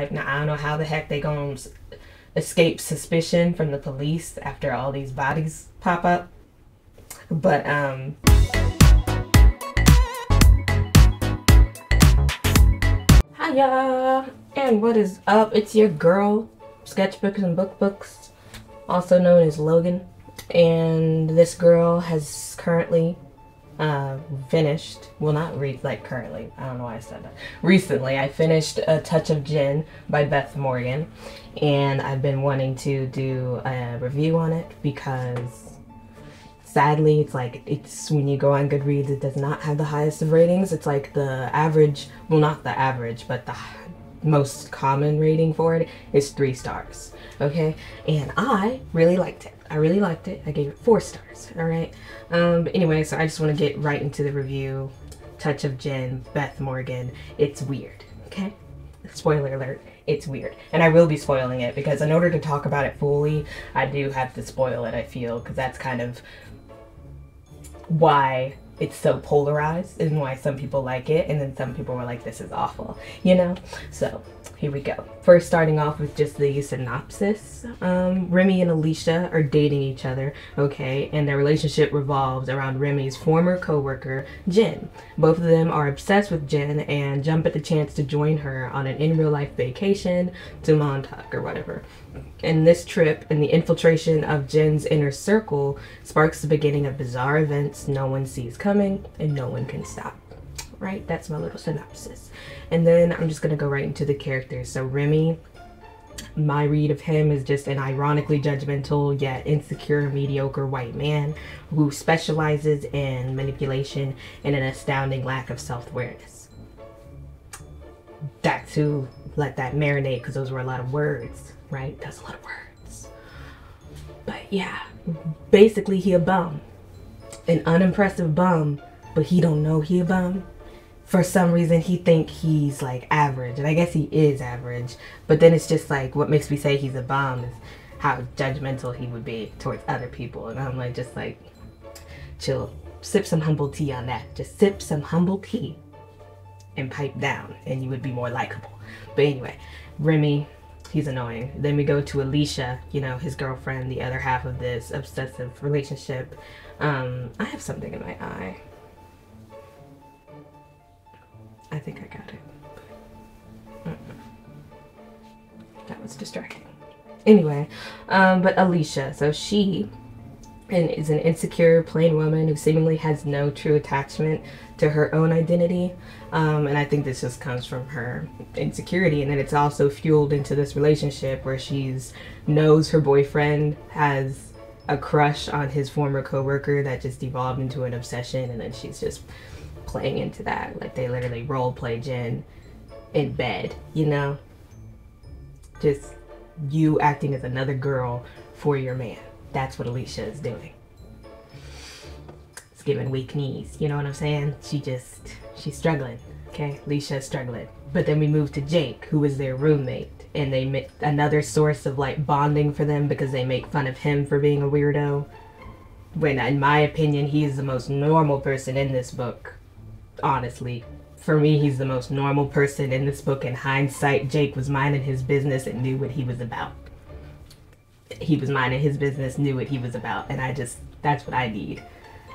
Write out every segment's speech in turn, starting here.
Like, now I don't know how the heck they gonna escape suspicion from the police after all these bodies pop up. But um Hiya and what is up? It's your girl, Sketchbooks and Book Books, also known as Logan. And this girl has currently uh, finished. Well, not re- like currently. I don't know why I said that. Recently, I finished A Touch of Jen by Beth Morgan, and I've been wanting to do a review on it because sadly, it's like it's when you go on Goodreads, it does not have the highest of ratings. It's like the average. Well, not the average, but the most common rating for it is three stars. Okay, and I really liked it. I really liked it. I gave it four stars. All right. Um, but anyway, so I just want to get right into the review. Touch of Jen, Beth Morgan. It's weird. Okay. Spoiler alert. It's weird, and I will be spoiling it because in order to talk about it fully, I do have to spoil it. I feel because that's kind of why it's so polarized and why some people like it and then some people were like this is awful you know? So here we go. First starting off with just the synopsis um, remy and alicia are dating each other okay and their relationship revolves around remy's former co-worker jen. Both of them are obsessed with jen and jump at the chance to join her on an in real life vacation to montauk or whatever and this trip and the infiltration of Jen's inner circle sparks the beginning of bizarre events no one sees coming and no one can stop. Right? That's my little synopsis. And then I'm just going to go right into the characters. So, Remy, my read of him is just an ironically judgmental yet insecure, mediocre white man who specializes in manipulation and an astounding lack of self awareness. That's who let that marinate because those were a lot of words, right? That's a lot of words. But yeah, basically he a bum. An unimpressive bum, but he don't know he a bum. For some reason he think he's like average, and I guess he is average. But then it's just like what makes me say he's a bum is how judgmental he would be towards other people, and I'm like just like chill, sip some humble tea on that. Just sip some humble tea and pipe down, and you would be more likable. But anyway, Remy, he's annoying. Then we go to Alicia, you know, his girlfriend, the other half of this obsessive relationship. Um, I have something in my eye. I think I got it. That was distracting. Anyway, um, but Alicia, so she and is an insecure, plain woman who seemingly has no true attachment to her own identity. Um, and I think this just comes from her insecurity, and then it's also fueled into this relationship where she's knows her boyfriend has a crush on his former coworker that just evolved into an obsession, and then she's just playing into that. Like they literally role play Jen in bed, you know? Just you acting as another girl for your man. That's what Alicia is doing. It's giving weak knees. You know what I'm saying? She just, she's struggling. Okay, Alicia's struggling. But then we move to Jake, who is their roommate, and they make another source of like bonding for them because they make fun of him for being a weirdo. When, in my opinion, he's the most normal person in this book. Honestly, for me, he's the most normal person in this book. In hindsight, Jake was minding his business and knew what he was about he was minding his business, knew what he was about, and I just that's what I need.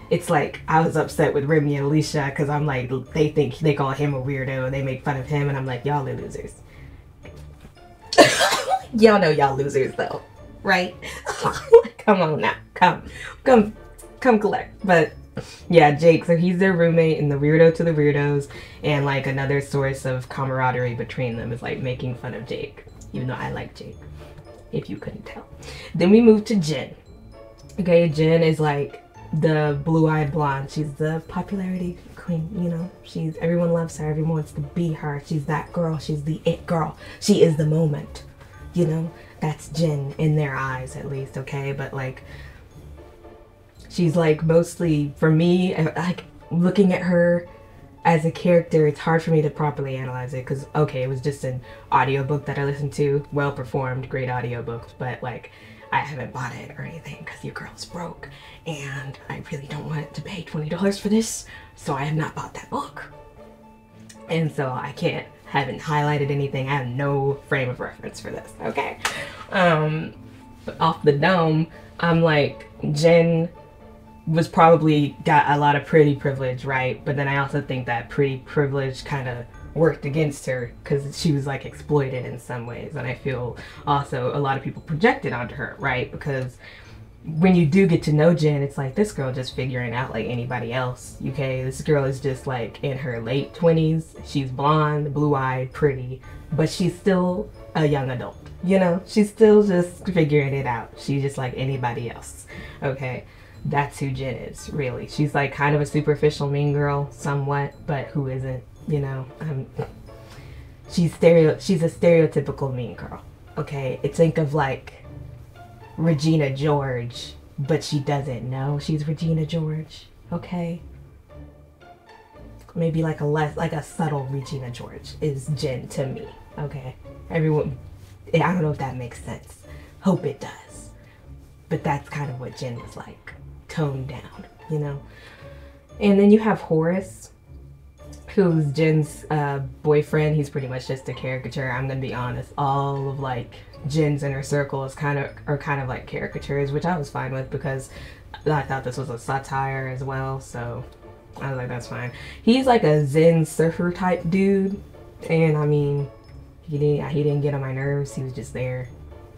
It's like I was upset with Remy and Alicia because I'm like they think they call him a weirdo and they make fun of him, and I'm like y'all are losers. y'all know y'all losers though, right? come on now, come, come, come collect. But yeah, Jake. So he's their roommate and the weirdo to the weirdos, and like another source of camaraderie between them is like making fun of Jake, even though I like Jake if you couldn't tell. Then we move to Jen. Okay, Jen is like the blue-eyed blonde. She's the popularity queen, you know. She's everyone loves her, everyone wants to be her. She's that girl, she's the it girl. She is the moment. You know? That's Jen in their eyes at least, okay? But like she's like mostly for me like looking at her as a character, it's hard for me to properly analyze it because, okay, it was just an audiobook that I listened to, well performed, great audiobooks, but like, I haven't bought it or anything because your girl's broke and I really don't want to pay $20 for this, so I have not bought that book. And so I can't haven't highlighted anything. I have no frame of reference for this. Okay. Um, off the dome, I'm like Jen was probably got a lot of pretty privilege, right? But then I also think that pretty privilege kind of worked against her because she was like exploited in some ways. And I feel also a lot of people projected onto her, right? Because when you do get to know Jen, it's like this girl just figuring out like anybody else. Okay, this girl is just like in her late 20s. She's blonde, blue eyed, pretty, but she's still a young adult. You know, she's still just figuring it out. She's just like anybody else. Okay, that's who Jen is, really. She's like kind of a superficial mean girl, somewhat, but who isn't? You know, um, she's stereo. She's a stereotypical mean girl. Okay, it's think of like Regina George, but she doesn't know she's Regina George. Okay. Maybe like a less like a subtle Regina George is Jen to me. Okay. Everyone I don't know if that makes sense. Hope it does. But that's kind of what Jen was like. Toned down, you know? And then you have Horace, who's Jen's uh, boyfriend. He's pretty much just a caricature. I'm gonna be honest. All of like Jen's inner circle is kind of are kind of like caricatures, which I was fine with because I thought this was a satire as well. So I was like, that's fine. He's like a Zen surfer type dude, and I mean, he didn't he didn't get on my nerves. He was just there,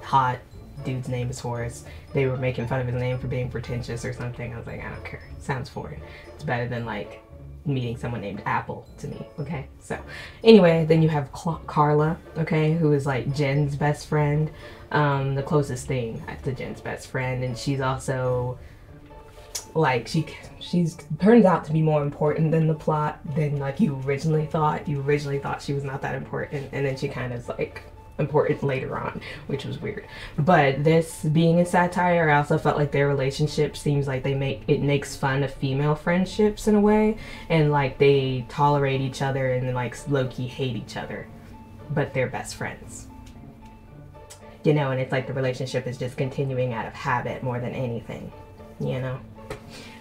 hot. Dude's name is Horace. They were making fun of his name for being pretentious or something. I was like, I don't care. Sounds foreign. It's better than like meeting someone named Apple to me. Okay, so anyway, then you have Cl- Carla, okay, who is like Jen's best friend, um, the closest thing to Jen's best friend, and she's also like she she's turns out to be more important than the plot than like you originally thought. You originally thought she was not that important, and then she kind of like important later on, which was weird. But this being a satire, I also felt like their relationship seems like they make it makes fun of female friendships in a way, and like they tolerate each other and like low key hate each other, but they're best friends. You know, and it's like the relationship is just continuing out of habit more than anything. You know,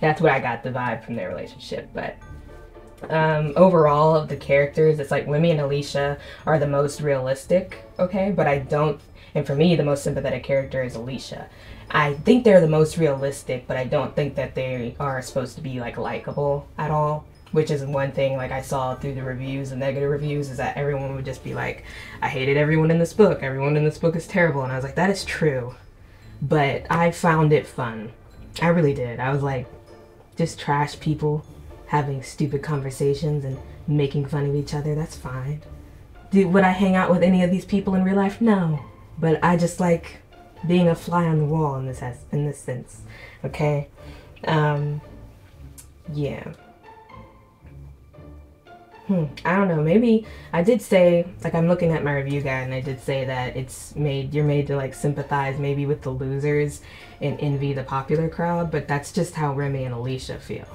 that's what I got the vibe from their relationship, but um, overall of the characters, it's like Remy and Alicia are the most realistic, okay? But I don't, and for me, the most sympathetic character is Alicia. I think they're the most realistic, but I don't think that they are supposed to be like likable at all. Which is one thing like I saw through the reviews, the negative reviews, is that everyone would just be like, I hated everyone in this book. Everyone in this book is terrible. And I was like, that is true. But I found it fun. I really did. I was like, just trash people having stupid conversations and making fun of each other, that's fine. Do, would I hang out with any of these people in real life? No. But I just like being a fly on the wall in this in this sense. Okay? Um yeah. Hmm, I don't know. Maybe I did say like I'm looking at my review guide and I did say that it's made you're made to like sympathize maybe with the losers and envy the popular crowd, but that's just how Remy and Alicia feel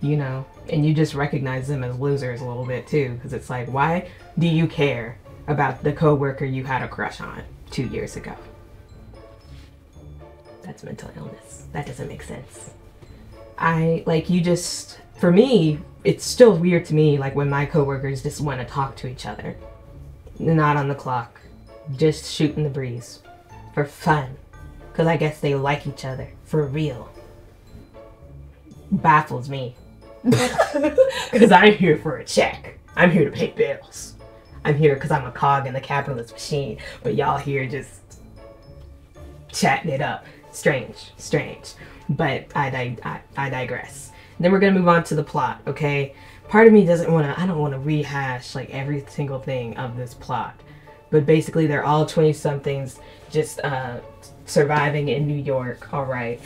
you know, and you just recognize them as losers a little bit too, because it's like, why do you care about the coworker you had a crush on two years ago? That's mental illness. That doesn't make sense. I like you just for me, it's still weird to me like when my coworkers just want to talk to each other. Not on the clock. Just shooting the breeze. For fun. Cause I guess they like each other. For real. Baffles me. Because I'm here for a check. I'm here to pay bills. I'm here because I'm a cog in the capitalist machine. But y'all here just chatting it up. Strange, strange. But I, I, I digress. Then we're gonna move on to the plot, okay? Part of me doesn't want to. I don't want to rehash like every single thing of this plot. But basically, they're all 20 somethings just uh, surviving in New York. All right.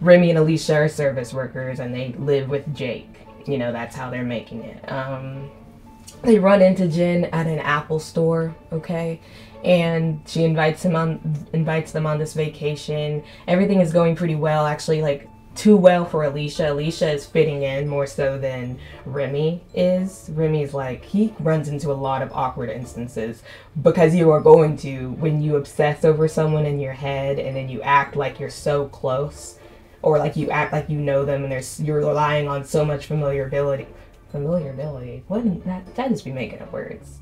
Remy and Alicia are service workers and they live with Jake. You know, that's how they're making it. Um, they run into Jen at an Apple store, okay? And she invites him on invites them on this vacation. Everything is going pretty well, actually like too well for Alicia. Alicia is fitting in more so than Remy is. Remy's like he runs into a lot of awkward instances because you are going to when you obsess over someone in your head and then you act like you're so close or like you act like you know them and there's you're relying on so much familiarity familiarity what that that just be making up words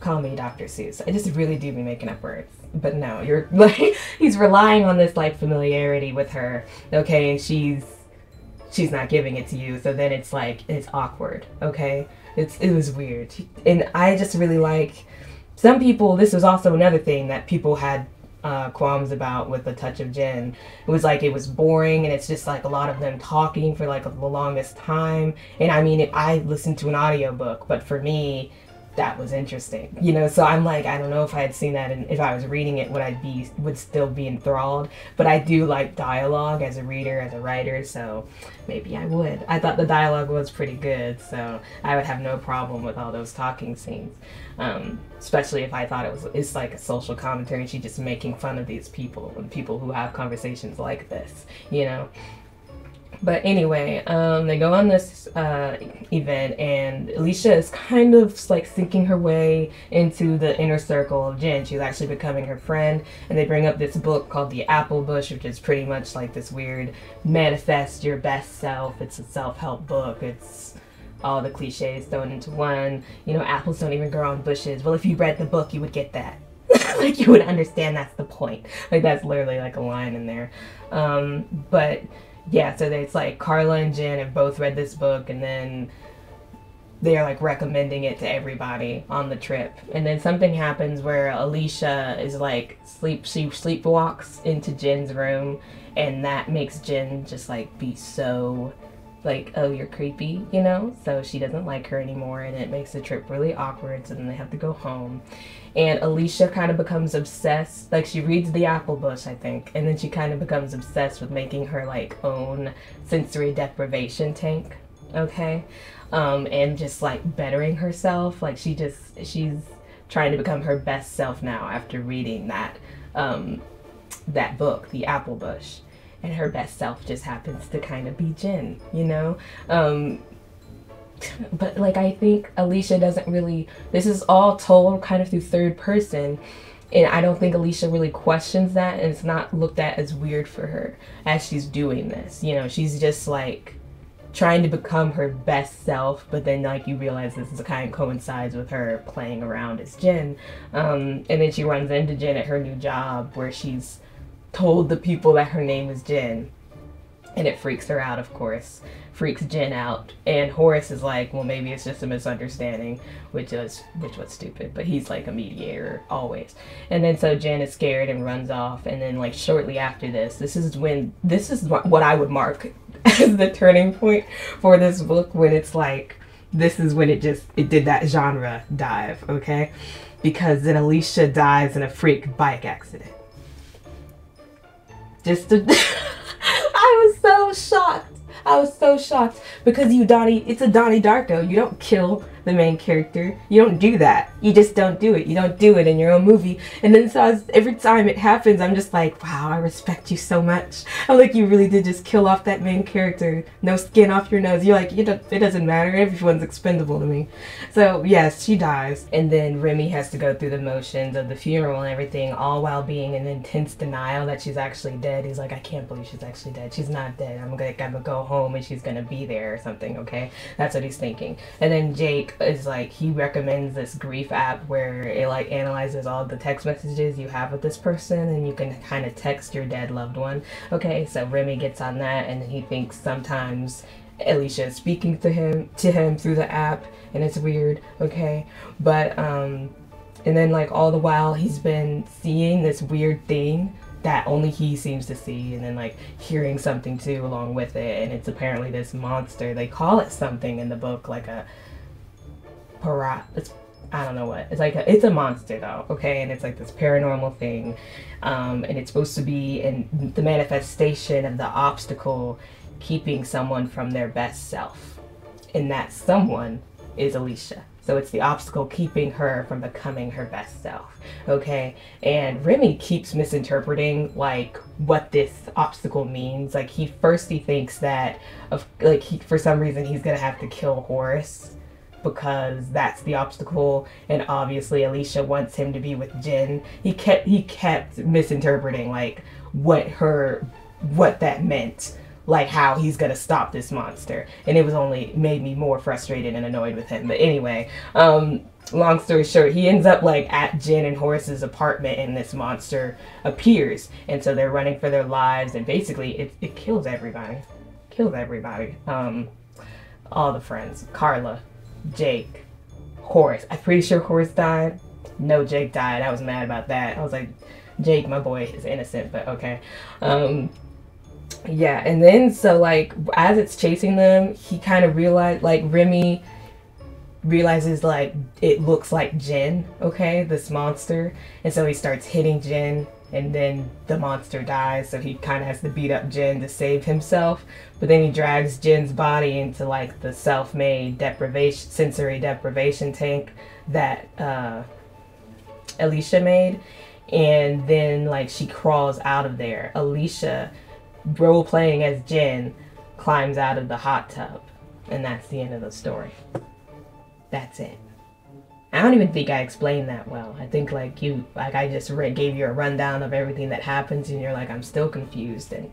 call me Dr. Seuss. I just really do be making up words. But no, you're like he's relying on this like familiarity with her. Okay, and she's she's not giving it to you. So then it's like it's awkward. Okay, it's it was weird, and I just really like some people. This was also another thing that people had uh, qualms about with the touch of Jen. It was like it was boring, and it's just like a lot of them talking for like the longest time. And I mean, it, I listened to an audiobook, but for me, that was interesting. You know so i'm like i don't know if i had seen that and if i was reading it would i be would still be enthralled? But i do like dialogue as a reader as a writer so maybe i would. I thought the dialogue was pretty good so i would have no problem with all those talking scenes. Um, especially if i thought it was it's like a social commentary she's just making fun of these people and people who have conversations like this you know but anyway, um, they go on this uh, event, and Alicia is kind of like sinking her way into the inner circle of Jen. She's actually becoming her friend, and they bring up this book called The Apple Bush, which is pretty much like this weird manifest your best self. It's a self help book. It's all the cliches thrown into one. You know, apples don't even grow on bushes. Well, if you read the book, you would get that. like you would understand that's the point. Like that's literally like a line in there. Um, but yeah, so it's like Carla and Jen have both read this book, and then they're like recommending it to everybody on the trip. And then something happens where Alicia is like sleep she sleepwalks into Jen's room, and that makes Jen just like be so like, oh, you're creepy, you know? So she doesn't like her anymore, and it makes the trip really awkward. So then they have to go home. And Alicia kind of becomes obsessed. Like, she reads The Apple Bush, I think, and then she kind of becomes obsessed with making her, like, own sensory deprivation tank, okay? Um, and just, like, bettering herself. Like, she just, she's trying to become her best self now after reading that, um, that book, The Apple Bush and her best self just happens to kind of be Jen, you know? Um, but like I think Alicia doesn't really this is all told kind of through third person and I don't think Alicia really questions that and it's not looked at as weird for her as she's doing this. You know, she's just like trying to become her best self, but then like you realize this is kind of coincides with her playing around as Jen. Um, and then she runs into Jen at her new job where she's told the people that her name is Jen. And it freaks her out, of course. Freaks Jen out. And Horace is like, well, maybe it's just a misunderstanding, which was which was stupid. But he's like a mediator always. And then so Jen is scared and runs off. And then like shortly after this, this is when this is what I would mark as the turning point for this book when it's like this is when it just it did that genre dive, okay? Because then Alicia dies in a freak bike accident just was shocked. I was so shocked because you Donnie it's a Donnie Darko. You don't kill the main character. You don't do that. You just don't do it. You don't do it in your own movie. And then so every time it happens, I'm just like, wow, I respect you so much. I'm like, you really did just kill off that main character. No skin off your nose. You're like, you it doesn't matter. Everyone's expendable to me. So yes, she dies. And then Remy has to go through the motions of the funeral and everything, all while being in intense denial that she's actually dead. He's like, I can't believe she's actually dead. She's not dead. I'm gonna, I'm gonna go home and she's gonna be there or something, okay? That's what he's thinking. And then Jake is like he recommends this grief app where it like analyzes all the text messages you have with this person and you can kind of text your dead loved one. Okay, so Remy gets on that and he thinks sometimes Alicia is speaking to him to him through the app and it's weird, okay? But um and then like all the while he's been seeing this weird thing that only he seems to see and then like hearing something too along with it and it's apparently this monster they call it something in the book like a para it's I don't know what. It's like a, it's a monster though, okay? And it's like this paranormal thing. Um, and it's supposed to be in the manifestation of the obstacle keeping someone from their best self. And that someone is Alicia. So it's the obstacle keeping her from becoming her best self. Okay? And Remy keeps misinterpreting like what this obstacle means. Like he first he thinks that of like he for some reason he's gonna have to kill Horace because that's the obstacle. And obviously Alicia wants him to be with Jen. He kept he kept misinterpreting like what her what that meant like how he's gonna stop this monster. And it was only made me more frustrated and annoyed with him. But anyway um long story short, he ends up like at Jen and Horace's apartment, and this monster appears, and so they're running for their lives, and basically it, it kills everybody, kills everybody. Um, all the friends, Carla, Jake, Horace. I'm pretty sure Horace died. No, Jake died. I was mad about that. I was like, Jake, my boy, is innocent, but okay. Um, yeah, and then so like as it's chasing them, he kind of realized like Remy realizes like it looks like Jen, okay, this monster, and so he starts hitting Jen, and then the monster dies, so he kind of has to beat up Jen to save himself. But then he drags Jen's body into like the self-made deprivation, sensory deprivation tank that uh, Alicia made, and then like she crawls out of there. Alicia, role playing as Jen, climbs out of the hot tub, and that's the end of the story. That's it. I don't even think I explained that well. I think like you, like I just re- gave you a rundown of everything that happens, and you're like, I'm still confused. And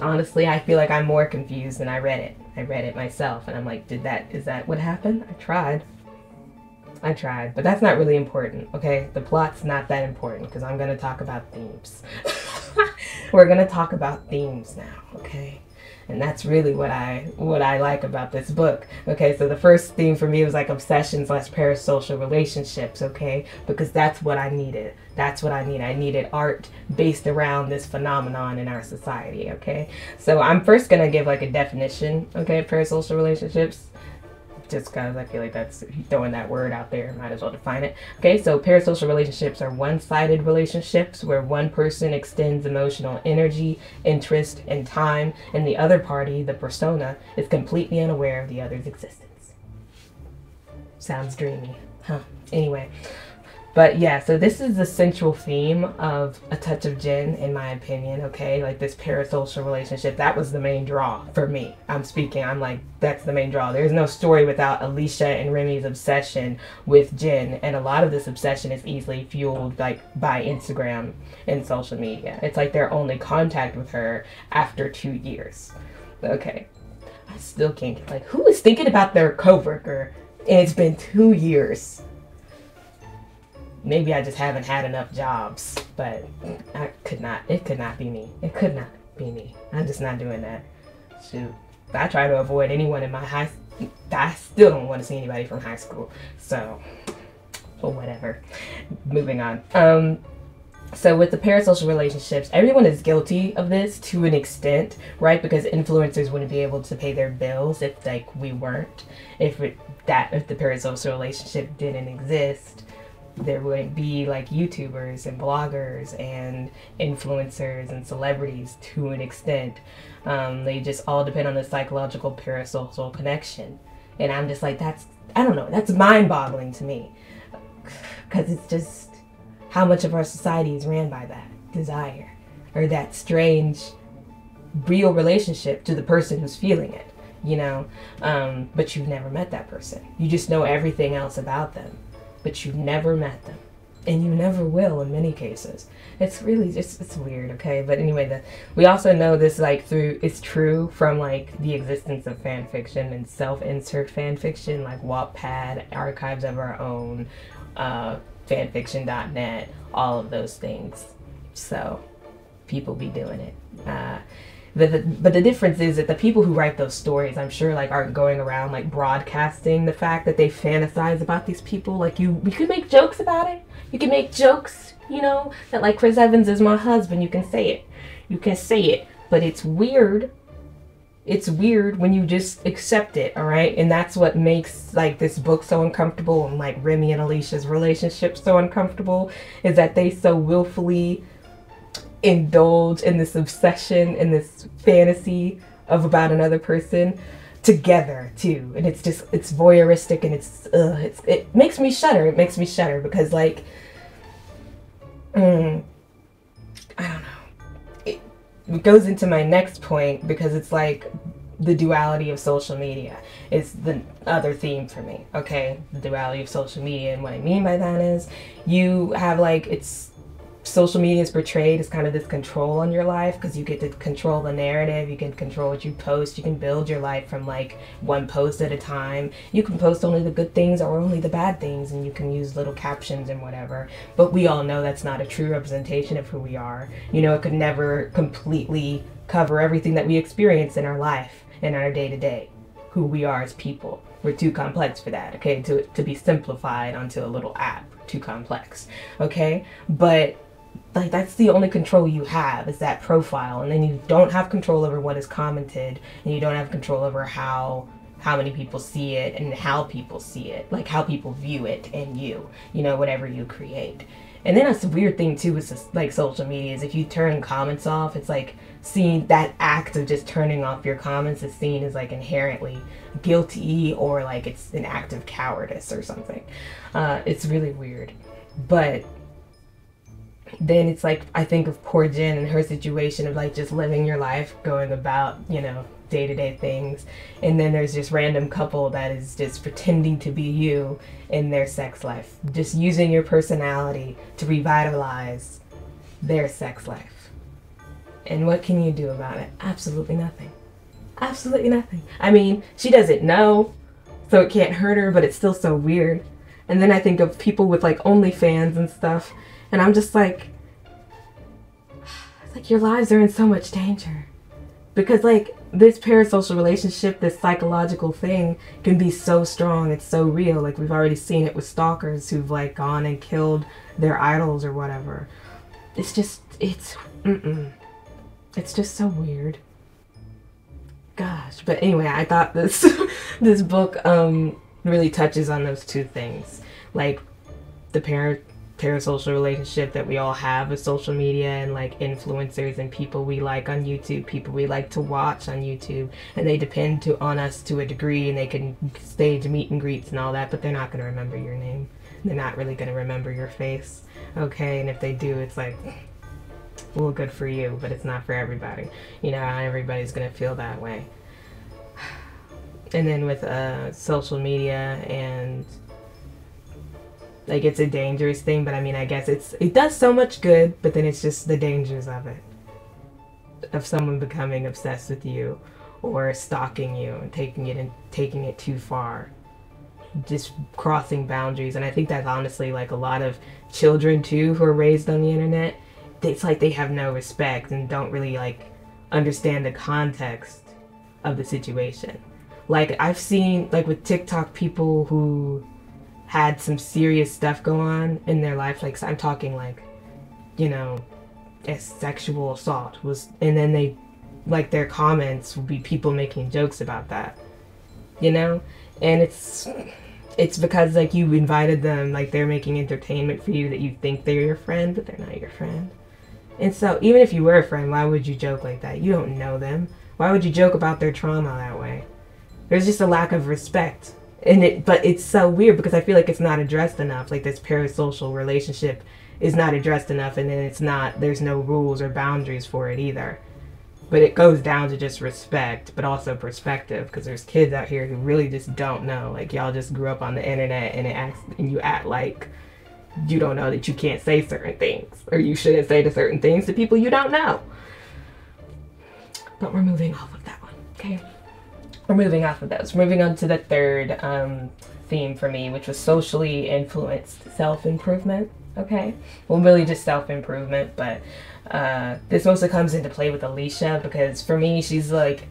honestly, I feel like I'm more confused than I read it. I read it myself, and I'm like, did that? Is that what happened? I tried. I tried, but that's not really important. Okay, the plot's not that important because I'm gonna talk about themes. We're gonna talk about themes now. Okay and that's really what I what I like about this book. Okay, so the first theme for me was like obsessions slash parasocial relationships. Okay, because that's what I needed. That's what I need. I needed art based around this phenomenon in our society. Okay, so I'm first gonna give like a definition. Okay, parasocial relationships just because I feel like that's throwing that word out there, might as well define it. Okay, so parasocial relationships are one sided relationships where one person extends emotional energy, interest, and time, and the other party, the persona, is completely unaware of the other's existence. Sounds dreamy, huh? Anyway, but yeah, so this is the central theme of A Touch of Jen, in my opinion, okay? Like this parasocial relationship, that was the main draw for me. I'm speaking, I'm like, that's the main draw. There's no story without Alicia and Remy's obsession with Jen, and a lot of this obsession is easily fueled like by Instagram and social media. It's like their only contact with her after two years. Okay. I still can't, like, who is thinking about their coworker and it's been two years? Maybe I just haven't had enough jobs, but I could not. It could not be me. It could not be me. I'm just not doing that. Shoot, I try to avoid anyone in my high. I still don't want to see anybody from high school. So, or whatever. Moving on. Um. So with the parasocial relationships, everyone is guilty of this to an extent, right? Because influencers wouldn't be able to pay their bills if like we weren't, if it, that if the parasocial relationship didn't exist there would be like YouTubers and bloggers and influencers and celebrities to an extent. Um, they just all depend on the psychological parasocial connection. And I'm just like, that's, I don't know, that's mind boggling to me. Because it's just how much of our society is ran by that desire or that strange, real relationship to the person who's feeling it, you know? Um, but you've never met that person. You just know everything else about them but you've never met them. And you never will in many cases. It's really just it's weird okay? But anyway the we also know this like through it's true from like the existence of fan fiction and self-insert fan fiction like wattpad archives of our own uh, fanfiction.net all of those things. So people be doing it. Uh, but the, but the difference is that the people who write those stories, I'm sure, like aren't going around like broadcasting the fact that they fantasize about these people. Like you, you can make jokes about it. You can make jokes, you know, that like Chris Evans is my husband. You can say it. You can say it. But it's weird. It's weird when you just accept it, all right? And that's what makes like this book so uncomfortable and like Remy and Alicia's relationship so uncomfortable is that they so willfully indulge in this obsession and this fantasy of about another person together too. And it's just it's voyeuristic and it's it's it makes me shudder. It makes me shudder because like mm, i don't know. It, it goes into my next point because it's like the duality of social media is the other theme for me okay? The duality of social media and what i mean by that is you have like it's social media is portrayed as kind of this control on your life because you get to control the narrative you can control what you post you can build your life from like one post at a time. You can post only the good things or only the bad things and you can use little captions and whatever. But we all know that's not a true representation of who we are. You know it could never completely cover everything that we experience in our life in our day to day who we are as people. We're too complex for that okay? To, to be simplified onto a little app too complex okay? But like that's the only control you have is that profile. And then you don't have control over what is commented and you don't have control over how how many people see it and how people see it like how people view it and you you know whatever you create. And then that's the weird thing too with like social media is if you turn comments off it's like seeing that act of just turning off your comments is seen as like inherently guilty or like it's an act of cowardice or something. Uh, it's really weird. But then it's like I think of poor Jen and her situation of like just living your life, going about, you know, day to day things. And then there's this random couple that is just pretending to be you in their sex life, just using your personality to revitalize their sex life. And what can you do about it? Absolutely nothing. Absolutely nothing. I mean, she doesn't know, so it can't hurt her, but it's still so weird. And then I think of people with like OnlyFans and stuff and I'm just like, like your lives are in so much danger. Because like this parasocial relationship, this psychological thing can be so strong, it's so real. Like we've already seen it with stalkers who've like gone and killed their idols or whatever. It's just, it's, mm-mm. It's just so weird. Gosh, but anyway, I thought this this book um really touches on those two things. Like the parent parasocial relationship that we all have with social media and like influencers and people we like on YouTube, people we like to watch on YouTube, and they depend to on us to a degree and they can stage meet and greets and all that, but they're not going to remember your name. They're not really going to remember your face. Okay, and if they do, it's like well, good for you, but it's not for everybody. You know, not everybody's going to feel that way. And then with uh, social media and like it's a dangerous thing but i mean i guess it's it does so much good but then it's just the dangers of it. Of someone becoming obsessed with you or stalking you and taking it and taking it too far. Just crossing boundaries and i think that's honestly like a lot of children too who are raised on the internet it's like they have no respect and don't really like understand the context of the situation. Like i've seen like with tiktok people who had some serious stuff go on in their life. Like I'm talking like, you know, a sexual assault was, and then they, like their comments would be people making jokes about that, you know, and it's, it's because like you invited them, like they're making entertainment for you that you think they're your friend, but they're not your friend. And so even if you were a friend, why would you joke like that? You don't know them. Why would you joke about their trauma that way? There's just a lack of respect and it but it's so weird because I feel like it's not addressed enough. Like this parasocial relationship is not addressed enough, and then it's not. There's no rules or boundaries for it either. But it goes down to just respect, but also perspective, because there's kids out here who really just don't know. Like y'all just grew up on the internet, and it acts, and you act like you don't know that you can't say certain things, or you shouldn't say to certain things to people you don't know. But we're moving off of that one, okay? We're moving off of those. Moving on to the third um, theme for me, which was socially influenced self improvement. Okay, well, really just self improvement, but uh, this mostly comes into play with Alicia because for me, she's like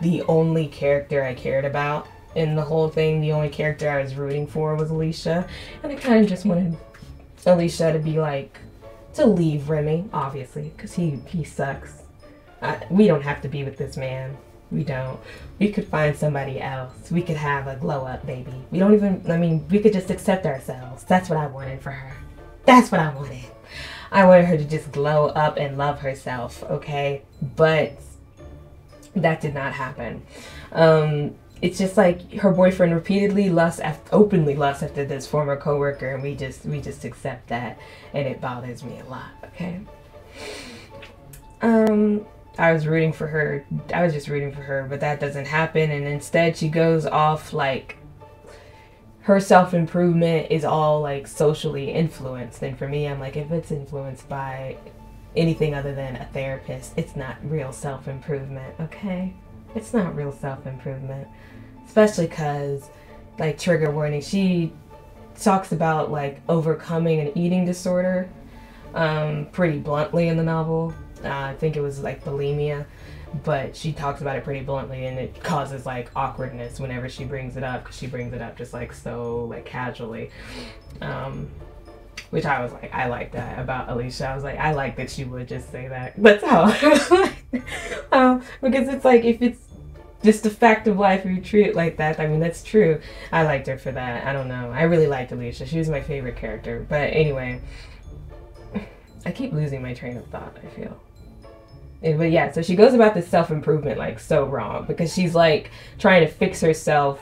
the only character I cared about in the whole thing. The only character I was rooting for was Alicia, and I kind of just wanted Alicia to be like to leave Remy, obviously, because he he sucks. we don't have to be with this man. We don't. We could find somebody else. We could have a glow up baby. We don't even, I mean, we could just accept ourselves. That's what I wanted for her. That's what I wanted. I wanted her to just glow up and love herself, okay? But that did not happen. Um, it's just like her boyfriend repeatedly lust after, openly lust after this former coworker and we just we just accept that and it bothers me a lot okay um I was rooting for her. I was just rooting for her, but that doesn't happen. And instead, she goes off like her self improvement is all like socially influenced. And for me, I'm like, if it's influenced by anything other than a therapist, it's not real self improvement, okay? It's not real self improvement. Especially because, like, trigger warning, she talks about like overcoming an eating disorder um, pretty bluntly in the novel. Uh, I think it was like bulimia but she talks about it pretty bluntly and it causes like awkwardness whenever she brings it up because she brings it up just like so like casually. Um which i was like i like that about alicia. I was like i like that she would just say that. That's how um, because it's like if it's just a fact of life if you treat it like that i mean that's true. I liked her for that. I don't know. I really liked alicia. She was my favorite character. But anyway i keep losing my train of thought i feel Eh, but yeah, so she goes about this self improvement like so wrong because she's like trying to fix herself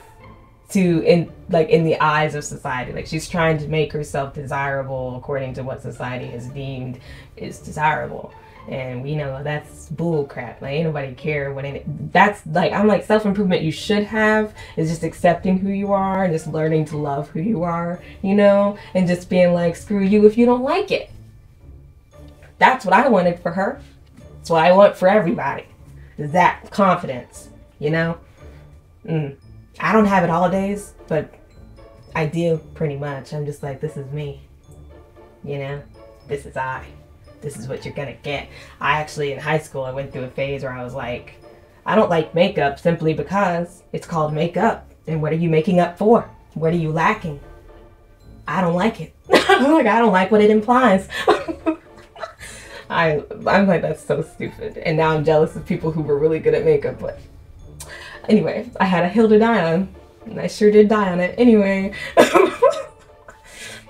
to in like in the eyes of society. Like she's trying to make herself desirable according to what society has deemed is desirable. And we know that's bull crap. Like ain't nobody care what any that's like I'm like self improvement you should have is just accepting who you are and just learning to love who you are, you know, and just being like screw you if you don't like it. That's what I wanted for her. That's what I want for everybody. Is that confidence, you know? Mm. I don't have it all days, but I do pretty much. I'm just like, this is me. You know? This is I. This is what you're gonna get. I actually, in high school, I went through a phase where I was like, I don't like makeup simply because it's called makeup. And what are you making up for? What are you lacking? I don't like it. like, I don't like what it implies. I I'm like that's so stupid. And now I'm jealous of people who were really good at makeup. But anyway, I had a hill to die on, and I sure did die on it. Anyway.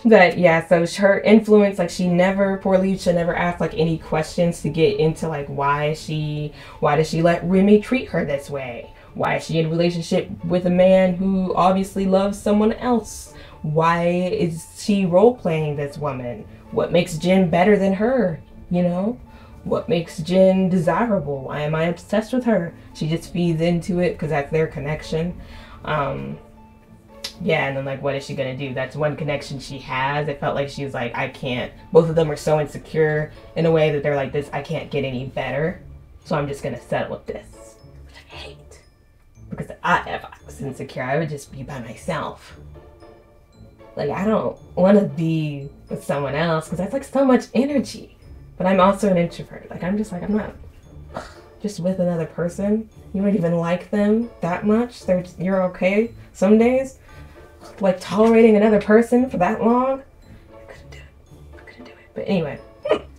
but yeah, so her influence, like she never, poor Alicia never asked like any questions to get into like why she, why does she let Remy treat her this way? Why is she in a relationship with a man who obviously loves someone else? Why is she role playing this woman? What makes Jen better than her? You know? What makes Jen desirable? Why am I obsessed with her? She just feeds into it because that's their connection. Um, yeah, and then like, what is she gonna do? That's one connection she has. It felt like she was like, I can't. Both of them are so insecure in a way that they're like, this, I can't get any better, so I'm just gonna settle with this. Which I hate because I, if I was insecure, I would just be by myself. Like, I don't want to be with someone else because that's like so much energy. But I'm also an introvert. Like I'm just like I'm not just with another person. You don't even like them that much. They're you're okay some days. Like tolerating another person for that long. I couldn't do it. I couldn't do it. But anyway.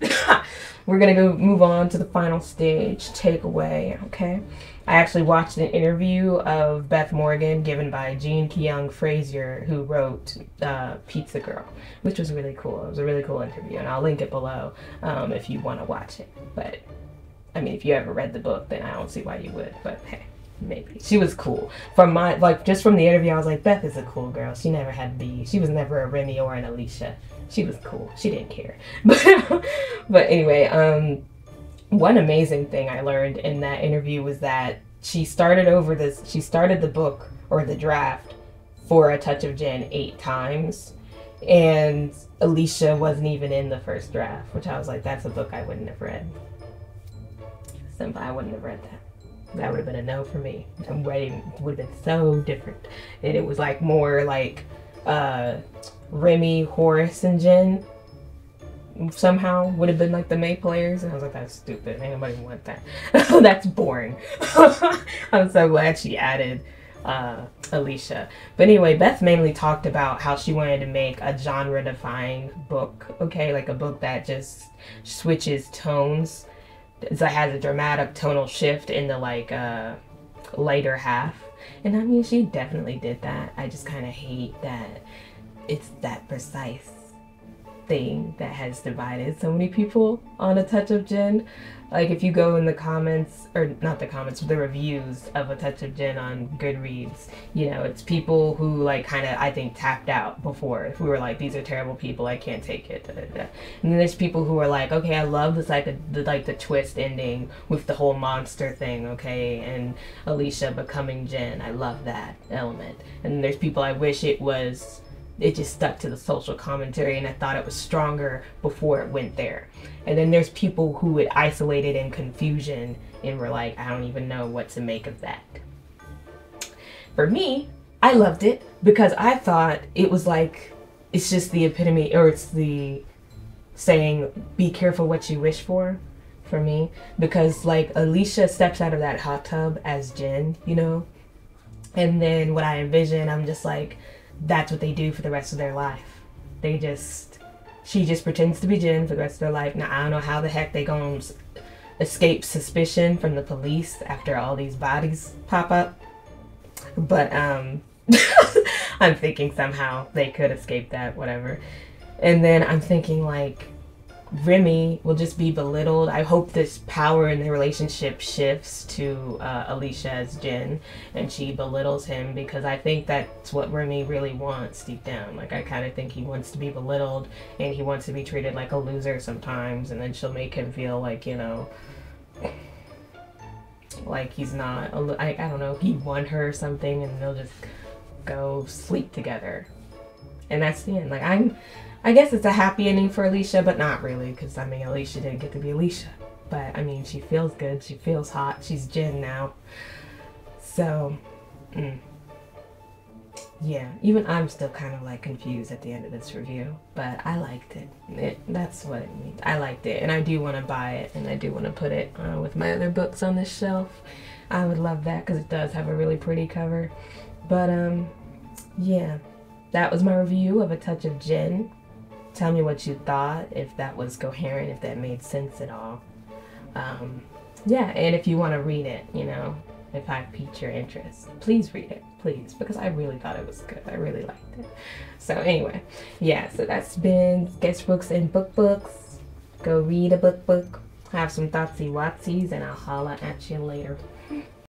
We're gonna go move on to the final stage, takeaway, okay? I actually watched an interview of Beth Morgan given by Jean Kyoung Frazier, who wrote uh, Pizza Girl, which was really cool. It was a really cool interview, and I'll link it below um, if you want to watch it. But I mean, if you ever read the book, then I don't see why you would. But hey, maybe she was cool. From my like, just from the interview, I was like, Beth is a cool girl. She never had to be. She was never a Remy or an Alicia. She was cool. She didn't care. But but anyway, um one amazing thing I learned in that interview was that she started over this, she started the book or the draft for A Touch of Jen eight times. And Alicia wasn't even in the first draft, which I was like, that's a book I wouldn't have read. Simple, I wouldn't have read that. That would have been a no for me. The wedding would have been so different. And it was like more like uh, Remy, Horace, and Jen somehow would have been like the May players. And I was like, that's stupid. Ain't nobody want that. that's boring. I'm so glad she added uh, Alicia. But anyway, Beth mainly talked about how she wanted to make a genre defying book, okay? Like a book that just switches tones. That has a dramatic tonal shift in the like uh, later half. And I mean, she definitely did that. I just kind of hate that it's that precise thing that has divided so many people on a touch of Jen. Like if you go in the comments or not the comments, the reviews of a touch of Jen on Goodreads, you know, it's people who like kind of I think tapped out before. Who were like, these are terrible people, I can't take it. And then there's people who are like, okay, I love this like the like the twist ending with the whole monster thing, okay, and Alicia becoming Jen. I love that element. And there's people I wish it was it just stuck to the social commentary and I thought it was stronger before it went there. And then there's people who it isolated in confusion and were like, I don't even know what to make of that. For me, I loved it because I thought it was like, it's just the epitome, or it's the saying, be careful what you wish for, for me. Because like Alicia steps out of that hot tub as Jen, you know? And then what I envision, I'm just like, that's what they do for the rest of their life. They just, she just pretends to be Jen for the rest of their life. Now, I don't know how the heck they gonna escape suspicion from the police after all these bodies pop up. But, um, I'm thinking somehow they could escape that, whatever. And then I'm thinking, like, Remy will just be belittled. I hope this power in the relationship shifts to uh, Alicia as Jen and she belittles him because I think that's what Remy really wants deep down. Like, I kind of think he wants to be belittled and he wants to be treated like a loser sometimes, and then she'll make him feel like, you know, like he's not, I, I don't know, he won her or something, and they'll just go sleep together. And that's the end. Like, I'm. I guess it's a happy ending for Alicia, but not really, because I mean, Alicia didn't get to be Alicia. But I mean, she feels good. She feels hot. She's Jen now. So, mm. yeah, even I'm still kind of like confused at the end of this review, but I liked it. it that's what it means. I liked it, and I do want to buy it, and I do want to put it uh, with my other books on this shelf. I would love that because it does have a really pretty cover. But um, yeah, that was my review of A Touch of Jen. tell me what you thought, if that was coherent, if that made sense at all. Um, yeah, and if you want to read it, you know, if I piqued your interest, please read it, please, because I really thought it was good. I really liked it. So anyway, yeah, so that's been sketchbooks and book books. Go read a book book, have some thoughtsy watsies, and I'll holla at you later.